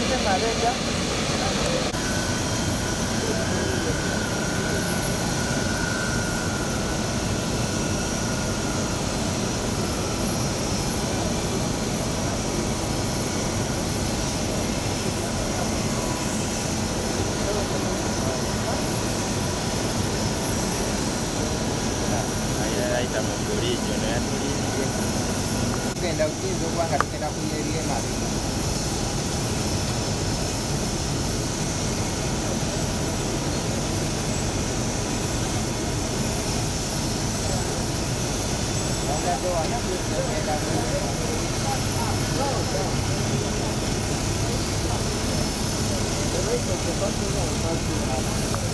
一下买这个。Thank you.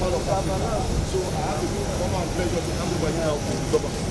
part of Africa. So I have the honor and pleasure to now to the government.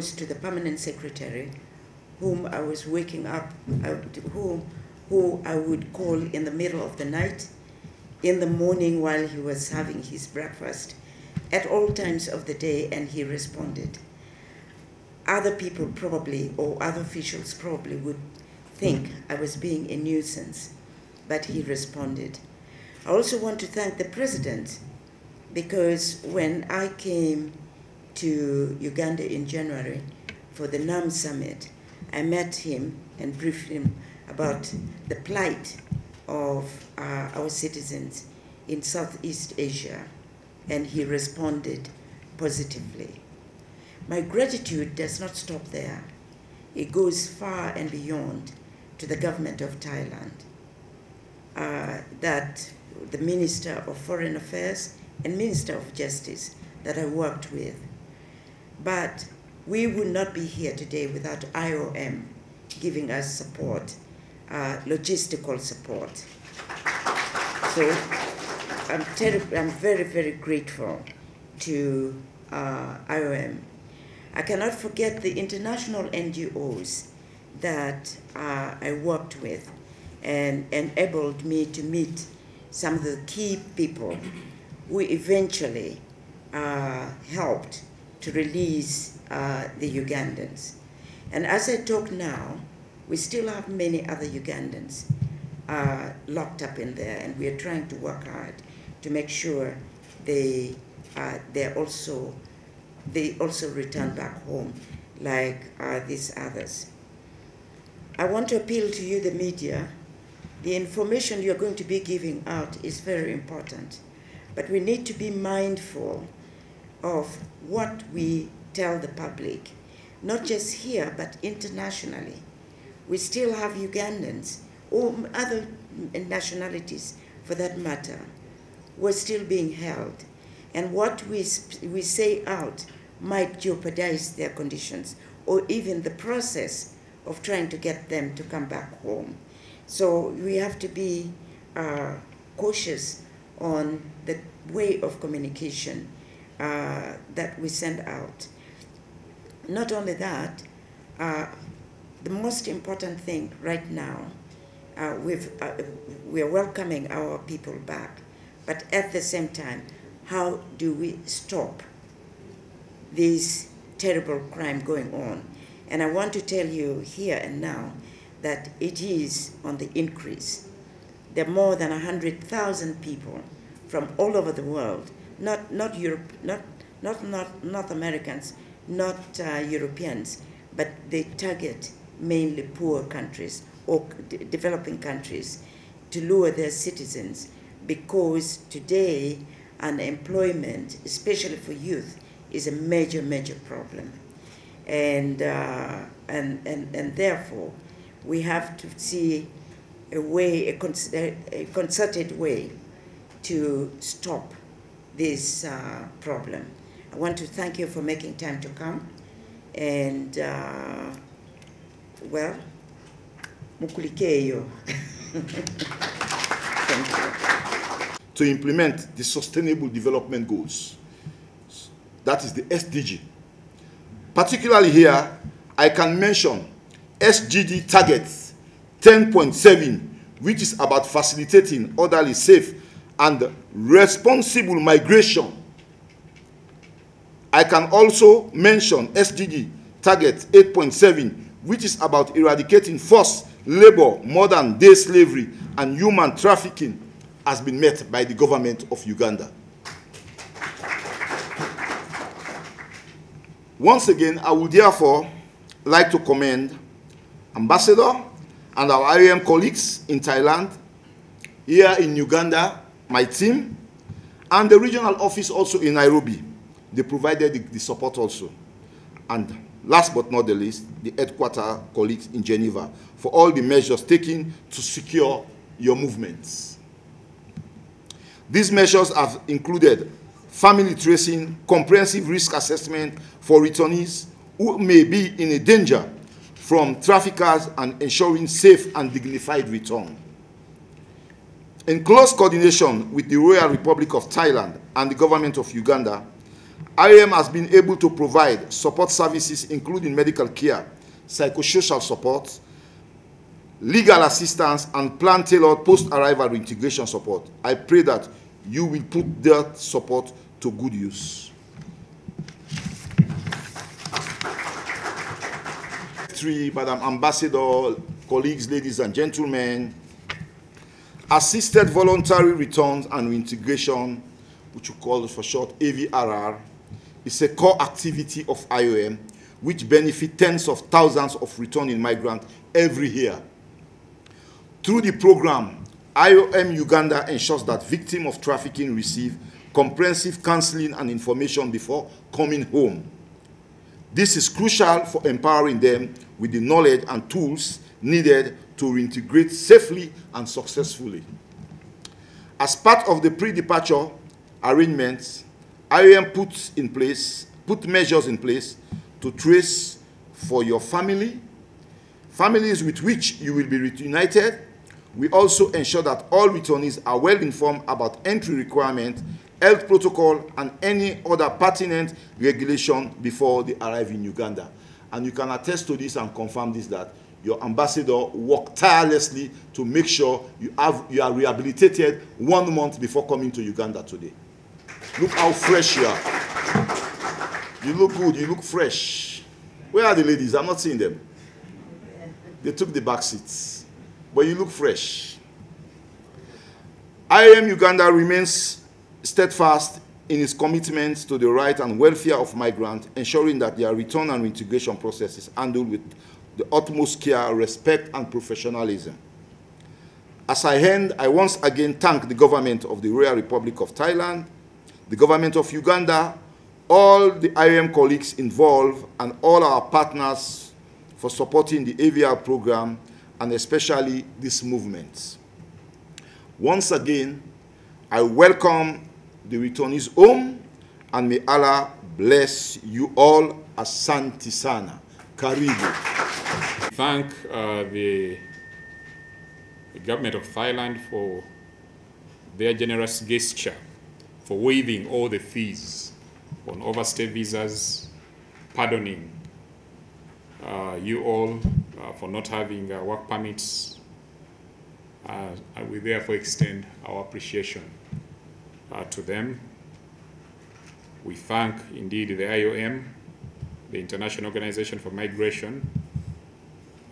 to the permanent secretary, whom I was waking up, who, who I would call in the middle of the night, in the morning while he was having his breakfast, at all times of the day, and he responded. other people probably, or other officials probably, would think I was being a nuisance, but he responded. I also want to thank the president because when I came to Uganda in January for the NAM summit, I met him and briefed him about the plight of uh, our citizens in Southeast Asia, and he responded positively. My gratitude does not stop there. It goes far and beyond to the government of Thailand, uh, that the Minister of Foreign Affairs and Minister of Justice that I worked with. But we would not be here today without IOM giving us support, uh, logistical support. So I'm, I'm very, very grateful to uh, IOM. I cannot forget the international NGOs that uh, I worked with and enabled me to meet some of the key people who eventually uh, helped to release uh, the Ugandans. And as I talk now, we still have many other Ugandans uh, locked up in there, and we are trying to work hard to make sure they uh, they also they also return back home, like uh, these others. I want to appeal to you, the media. The information you're going to be giving out is very important, but we need to be mindful of what we tell the public, not just here, but internationally. We still have Ugandans or other nationalities for that matter who are still being held. And what we, we say out might jeopardize their conditions or even the process of trying to get them to come back home. So we have to be uh, cautious on the way of communication uh, that we send out. Not only that, uh, the most important thing right now, uh, we've, uh, we're welcoming our people back, but at the same time, how do we stop this terrible crime going on? And I want to tell you here and now that it is on the increase. There are more than 100,000 people from all over the world, not, not, Europe, not, not, not North Americans, not uh, Europeans, but they target mainly poor countries or developing countries to lure their citizens because today unemployment, especially for youth, is a major, major problem. And, uh, and, and, and therefore, we have to see a way, a, a concerted way to stop this uh, problem. I want to thank you for making time to come. And, uh, well, mukulikeyo. thank you. to implement the Sustainable Development Goals. That is the SDG. Particularly here, I can mention SDG targets 10.7, which is about facilitating orderly, safe, and responsible migration. I can also mention SDG target 8.7, which is about eradicating forced labor, modern day slavery, and human trafficking has been met by the government of Uganda. Once again, I would therefore like to commend Ambassador and our IOM colleagues in Thailand, here in Uganda, my team, and the regional office also in Nairobi. They provided the, the support also. And last but not the least, the headquarter colleagues in Geneva for all the measures taken to secure your movements. These measures have included family tracing, comprehensive risk assessment for returnees who may be in danger from traffickers and ensuring safe and dignified return. In close coordination with the Royal Republic of Thailand and the government of Uganda, IOM has been able to provide support services including medical care, psychosocial support, legal assistance, and plan-tailored post-arrival reintegration support. I pray that you will put that support to good use. Three, Madam Ambassador, colleagues, ladies and gentlemen, assisted voluntary returns and reintegration, which we call for short AVRR, is a core activity of IOM which benefit tens of thousands of returning migrants every year. Through the program, IOM Uganda ensures that victims of trafficking receive comprehensive counseling and information before coming home. This is crucial for empowering them with the knowledge and tools needed to reintegrate safely and successfully. As part of the pre-departure arrangements, IOM puts in place, put measures in place to trace for your family, families with which you will be reunited. We also ensure that all returnees are well informed about entry requirements, health protocol, and any other pertinent regulation before they arrive in Uganda. And you can attest to this and confirm this that your ambassador worked tirelessly to make sure you, have, you are rehabilitated one month before coming to Uganda today. Look how fresh you are. You look good, you look fresh. Where are the ladies? I'm not seeing them. They took the back seats. But you look fresh. IOM Uganda remains steadfast in its commitment to the right and welfare of migrants, ensuring that their return and reintegration process is handled with the utmost care, respect, and professionalism. As I end, I once again thank the government of the Royal Republic of Thailand, the government of Uganda, all the IOM colleagues involved, and all our partners for supporting the AVR program, and especially this movement. Once again, I welcome the returnees home, and may Allah bless you all. Asante sana. Karibu. Thank uh, the, the government of Thailand for their generous gesture for waiving all the fees on overstay visas, pardoning uh, you all uh, for not having uh, work permits. Uh, we therefore extend our appreciation uh, to them. We thank indeed the IOM, the International Organization for Migration,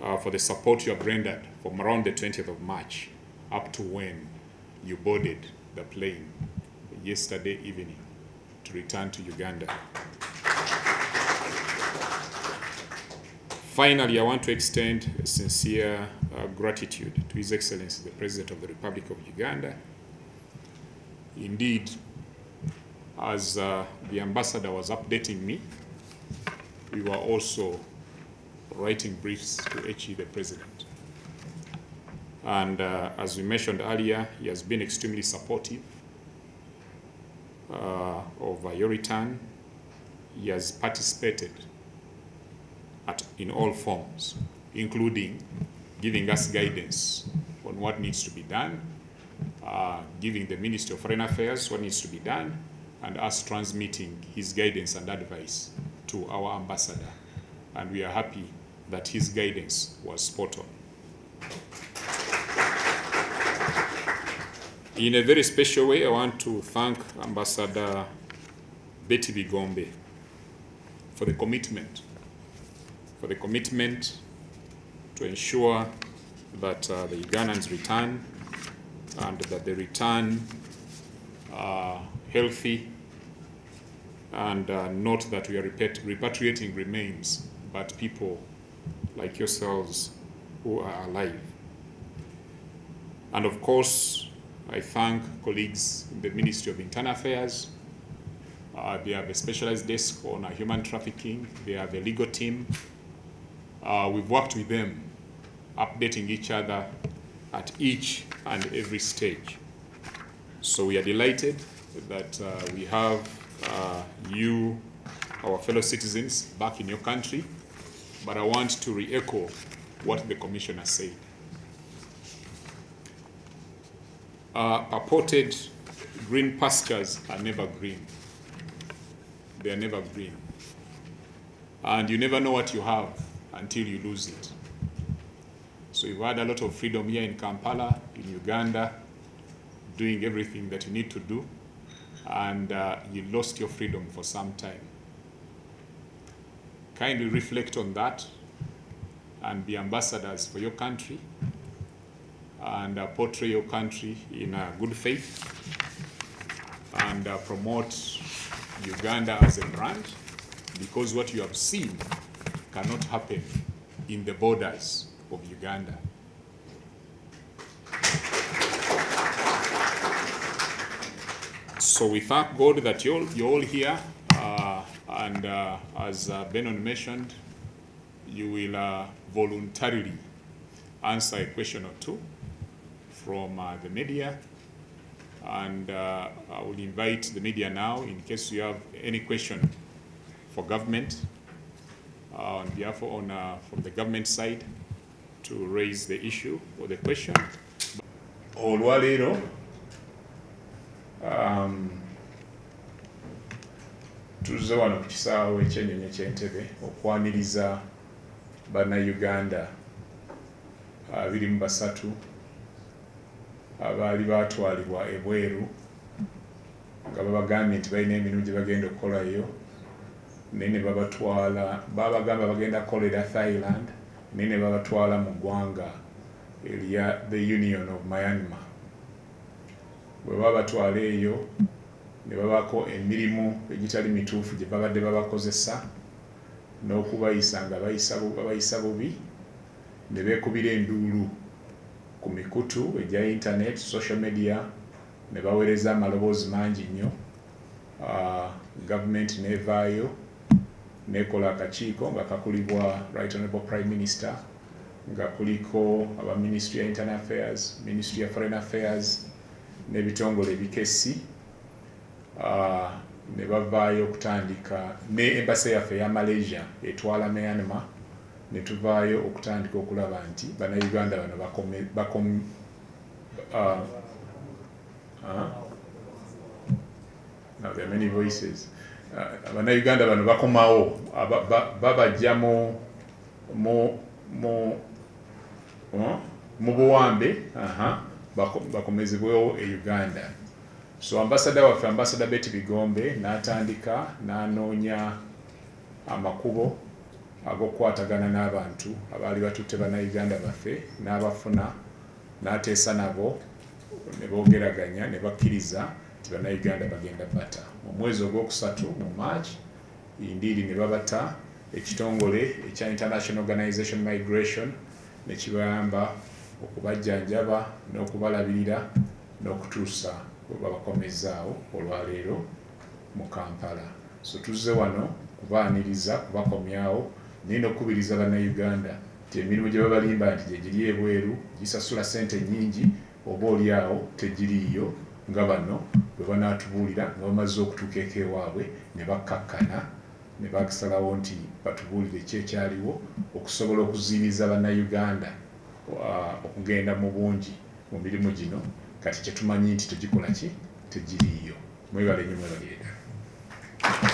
uh, for the support you have rendered from around the 20th of March up to when you boarded the plane yesterday evening to return to Uganda. Finally, I want to extend sincere uh, gratitude to His Excellency, the President of the Republic of Uganda. Indeed, as uh, the ambassador was updating me, we were also writing briefs to HE, the President. And uh, as we mentioned earlier, he has been extremely supportive uh, of return. He has participated at, in all forms, including giving us guidance on what needs to be done, uh, giving the Ministry of Foreign Affairs what needs to be done, and us transmitting his guidance and advice to our ambassador. And we are happy that his guidance was spot on. In a very special way, I want to thank Ambassador Betty Bigombe for the commitment, for the commitment to ensure that uh, the Ugandans return and that they return uh, healthy and uh, not that we are repatriating remains, but people like yourselves who are alive. And of course, I thank colleagues in the Ministry of Internal Affairs. Uh, they have a specialized desk on human trafficking. They have a legal team. Uh, we've worked with them, updating each other at each and every stage. So we are delighted that uh, we have uh, you, our fellow citizens, back in your country. But I want to re-echo what the Commissioner said. uh, purported green pastures are never green. They are never green. And you never know what you have until you lose it. So you've had a lot of freedom here in Kampala, in Uganda, doing everything that you need to do, and uh, you lost your freedom for some time. Kindly reflect on that and be ambassadors for your country and uh, portray your country in uh, good faith and uh, promote Uganda as a brand because what you have seen cannot happen in the borders of Uganda. So we thank God that you're, you're all here, and uh, as uh, Benon mentioned, you will uh, voluntarily answer a question or two from the media. And I will invite the media now, in case you have any question for government, uh, on behalf of, on, uh, from the government side, to raise the issue or the question. Um, tuzze wano ku kisaawe ekyennyonyi ky'entebe okwaniriza bannayuganda abiri mu basatu abaali baatwalibwa ebweru nga babagambye nti balina emirimu gye bagenda okukolayo naye ne babatwala babagamba bagenda kukolera thailand naye ne babatwala mu ggwanga erya the union of myanmar. Bwe babatwala eyo ne babako emirimu egitali mituufu gye babadde babakozesa n'okubayisa nga babayisa bubi ne beekubira enduulu ku mikutu egya internet social media ne baweereza amaloboozi mangi nnyo. Gavumenti nevaayo nekola akakiiko nga kakulibwa right honorable prime minister nga kuliko aba ministry ya internal affairs ministry ya foreign affairs n'ebitongole ebikesi ne bavaayo okutandika. Ne embasa yaffe eya malaysia etwala myanmar ne tuvaayo okutandika okulaba nti bannayuganda bano bakom, there are many voices. Uh, bannayuganda bano bakomawo aba- ba- babajja mu mu mu uh, mu buwambe aha, bako- bakomezebwewo e uganda so ambasada waffe ambasada beti bigombe n'atandika n'anoonya amakubo ag'okukwatagana n'abantu abaali batutte bannayuganda baffe n'abafuna n'ateesa nabo ne boogeraganya ne bakkiriza nti bannayuganda bagenda bata. Mu mwezi ogwokusatu mu march indiiri ne babata ekitongole ekya international organization migration ne kibayamba okubajjanjaba n'okubalabirira n'okutuusa babakomezaawo olwaleero mu kampala. So tuzze wano kubaaniriza kubakomyawo naye n'okukubiriza bannayuganda nti emirimu gye babalimba nti gye giri ebweru gisasula ssente nnyingi oba oli awo tegiriiyo nga bano bwe banaatubuulira nga bamaze okutuuka eka ewaabwe ne bakkakkana ne basalawo nti batubuulire ki ekyaliwo okusobola okuziiriza bannayuganda uh, okugenda mu bungi mu mirimu gino kati kyetumanyi nti tegikola ki? Tegiriiyo mwebale nnyo mwebalire ddala.